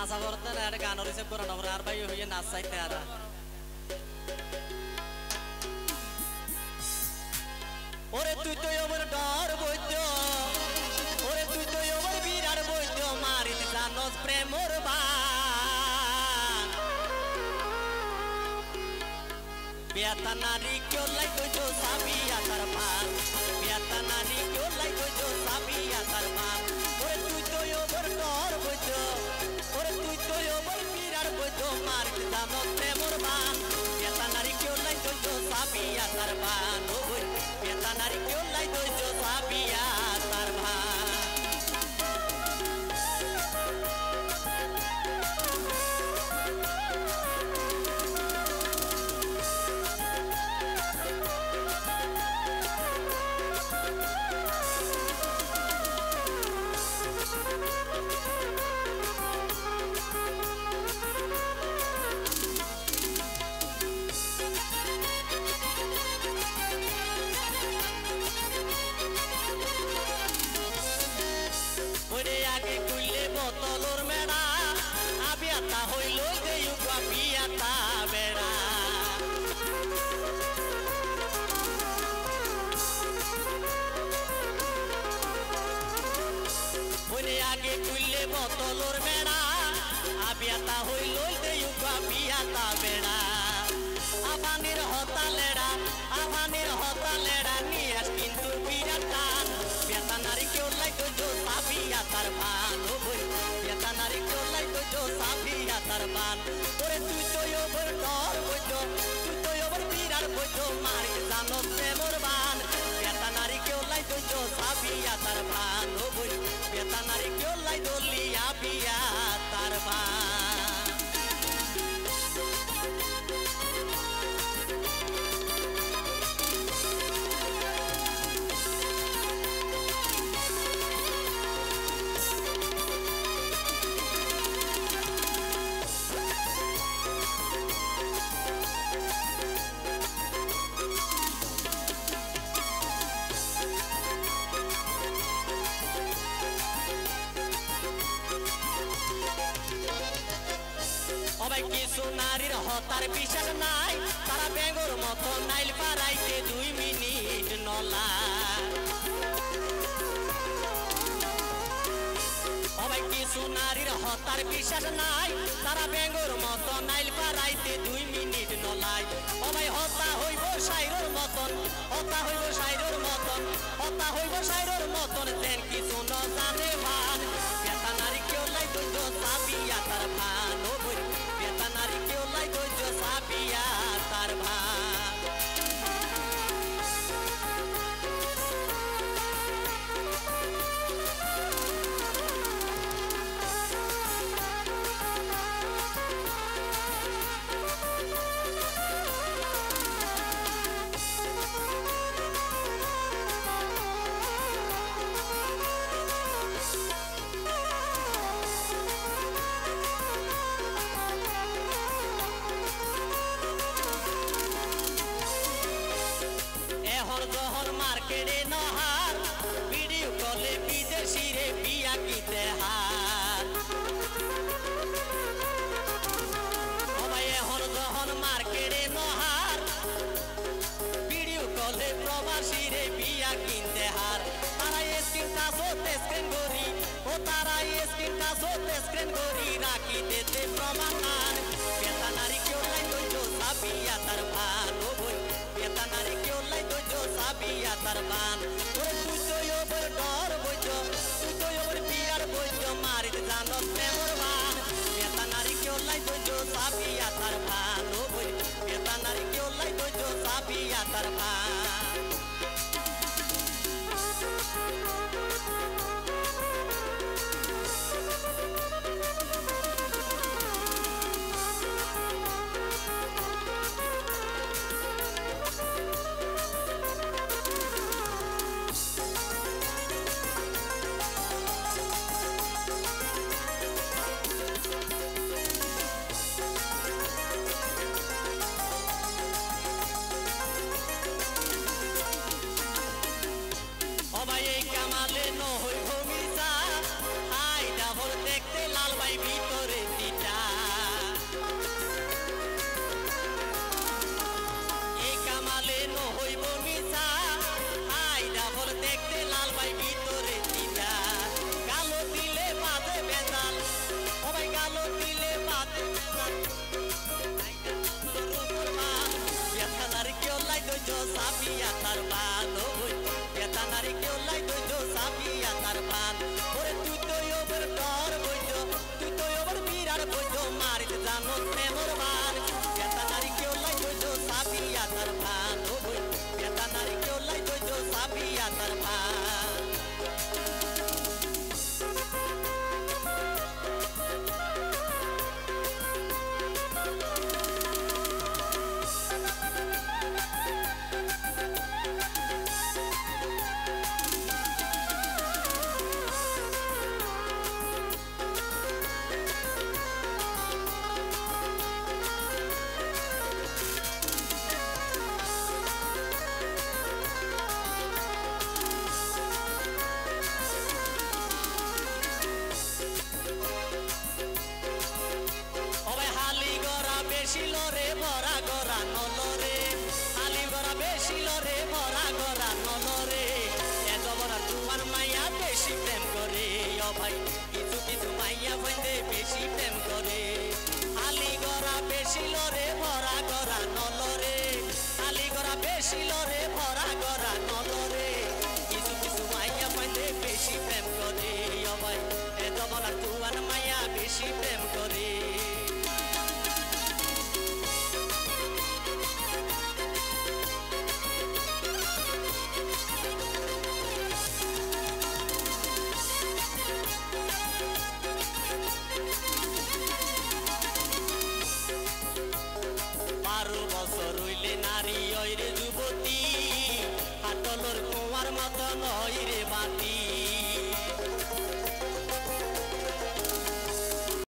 নাচা করতে না একটা গান রিসেভ করে নবর আর ভাই হইয়ে নাচ চাইতে আর। ওরে তুই তো ওর ডর বৈদ্য, ওরে তুই তো ওর বিরাট বৈদ্য, মারিত জানস প্রেমর বান। বেতা নারী কেউ লাই তো সাবিয়া তার পান বেতা নারী হইল যে ইউকা বিয়াতা বেড়া। আগে কুইলে বোতলর মেড়া আবিয়াতা হইল যে বিয়াতা বেড়া। আবানির হতা লেড়া, আবানির হতা লেড়া নিয়ে কিন্তু বিরাট বইতো মার জানো প্রেমর বান। বেতা নারী কেউ লাই তো সাবিয়া তার ভান ও বই বেতা নারী কেউ লাই দলিয়া বিয়া। অবাই কিছু নারীর হতার বিশ্বাস নাই। তারা বেঙ্গর মতো নাইল পারাইতে দুই মিনিট নলা অবাই কিছু নারীর হতার বিশ্বাস নাই। তারা বেঙ্গর মতো নাইল পারাইতে দুই মিনিট নলাই অবাই হতা হইব সাইরর মতন, হতা হইব সাইরর মতন, হতা হইব সাইরর মতন তেন কিছু ন জানে ভান। নারী কেউ লাই দৈজ সাবিয়া তার ভান। সাবিয়া এখন যখন মার্কেটে নহার ভিডিও কলে বিদেশি রে বিয়া কিতে হার সবাই এখন যখন মার্কেটে নহার ভিডিও কলে প্রবাসী রে বিয়া কিনতে হার তারা স্ক্রিন হতে স্ক্রিন করি ও তারা স্ক্রিন হতে স্ক্রিন করি রাখি দিতে প্রমাণ সাবিয়া তার ভান ওরে তুই তো ওপর ডর বইজ তুই তো ওপর পিয়ার বইজ মারিত জানো প্রেমর বান। বেতা নারী কেউ লাই সাবিয়া তার ভান ও বই বেতা নারী কেউ লাই সাবিয়া তার ভান দেখতে লাল ভাই ভিতরে তিতা। এই কামালে ন হইব মিছা আই ডাবল দেখতে লাল ভাই ভিতরে তিতা। কালো দিলে বাদে বেতাল সবাই দিলে বাদে সাবিয়া তার বেতানার কেউ লাই সাবিয়া তার বাদ মারিত গরা বেশি লরে বরা গরা নলরে এত বড় তোমার মাইয়া বেশি প্রেম করে। ও ভাই, কিছু কিছু মাইয়া বন্ধে বেশি প্রেম করে। আলি গরা বেশি লরে ভরা গরা নলরে আলি গরা বেশি লরে ভরা গরা নলরে কিছু কিছু মাইয়া বন্ধে বেশি প্রেম